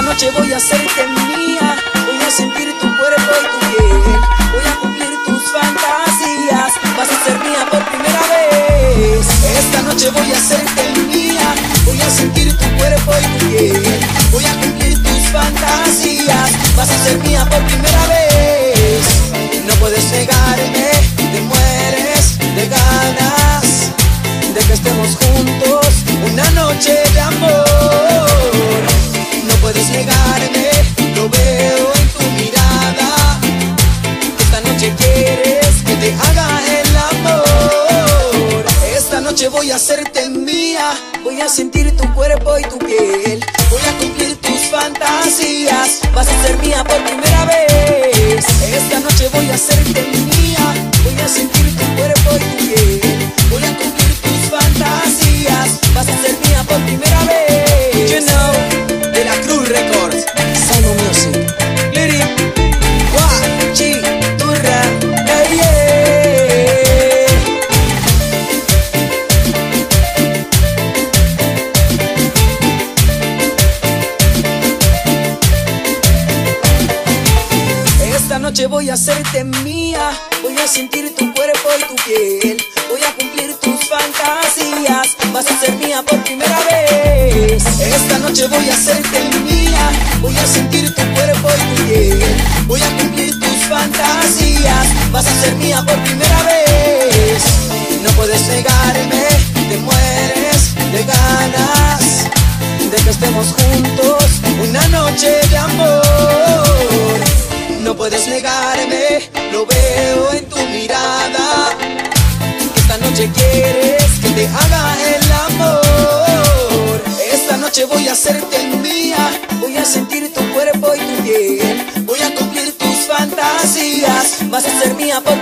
noche voy a hacerte mía, voy a sentir tu cuerpo y tu piel, voy a cumplir tus fantasías, vas a ser mía por primera vez. Esta noche voy a hacerte mía, voy a sentir tu cuerpo y tu piel, voy a cumplir tus fantasías, vas a ser mía por primera vez. No puedes negarme, te mueres de ganas de que estemos juntos una noche de amor. Te haga el amor. Esta noche voy a hacerte mía, voy a sentir tu cuerpo y tu piel. Voy a cumplir tus fantasías, vas a ser mía por primera vez. Esta noche voy a hacerte mía, noche voy a hacerte mía, voy a sentir tu cuerpo y tu piel, voy a cumplir tus fantasías, vas a ser mía por primera vez. Esta noche voy a hacerte mía, voy a sentir tu cuerpo y tu piel, voy a cumplir tus fantasías, vas a ser mía por primera vez. No puedes negarme, te mueres de ganas. De que estemos juntos una noche de amor. No puedes negarme, lo veo en tu mirada. Esta noche quieres que te haga el amor. Esta noche voy a hacerte mía, voy a sentir tu cuerpo y tu piel. Voy a cumplir tus fantasías, vas a ser mía por